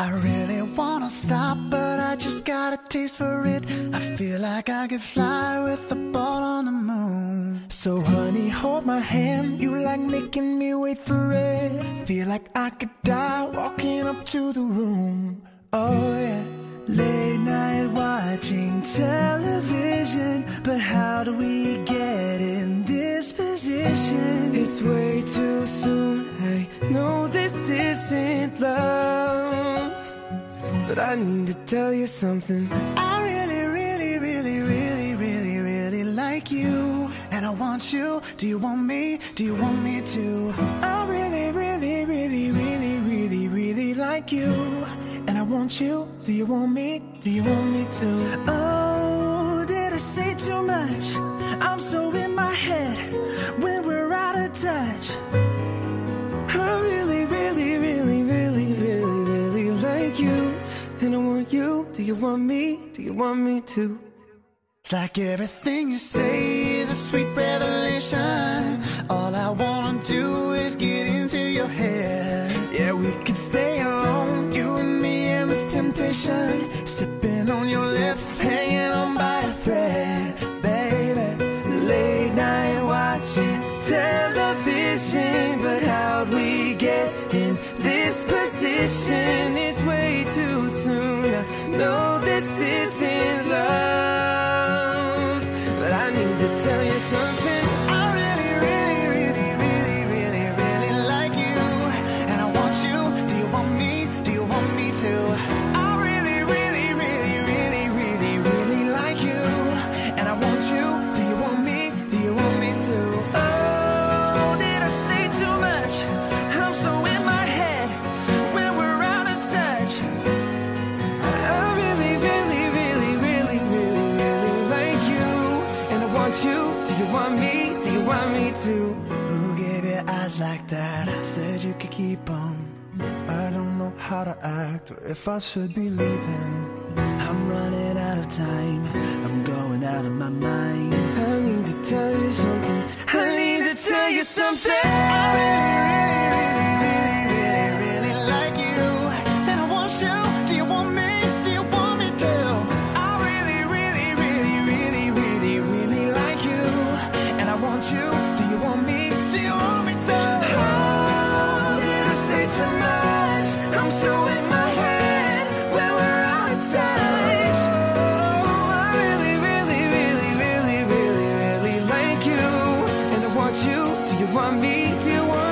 I really wanna stop, but I just got a taste for it. I feel like I could fly with the ball on the moon. So honey, hold my hand. You like making me wait for it. Feel like I could die walking up to the room. Oh yeah. Late night watching television, but how do we get It's way too soon. I know this isn't love, but I need to tell you something. I really, really, really, really, really, really like you, and I want you. Do you want me? Do you want me to? I really, really, really, really, really, really like you. And I want you. Do you want me? Do you want me to? Oh, did I say too much? I'm so you. Want me? Do you want me to? It's like everything you say is a sweet revelation. All I wanna do is get into your head. Yeah, we could stay alone, you and me and this temptation. Sipping on your lips, hanging on by a thread, baby. Late night watching television, but how'd we get in this position? Know this isn't love, but I need to tell you something. Do you want me to? Who gave you eyes like that? I said you could keep on. I don't know how to act or if I should be leaving. I'm running out of time. I'm going out of my mind. I need to tell you something. I need to tell you something. Want me? You want